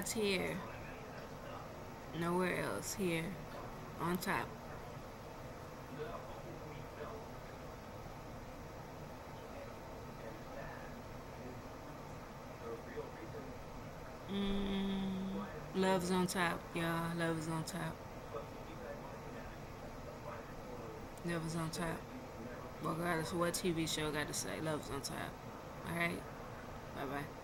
God's here. Nowhere else. Here. On top. Mm, love's on top, y'all. Love is on top. Love is on top. Regardless of what TV show got to say, love's on top. Alright? Bye bye.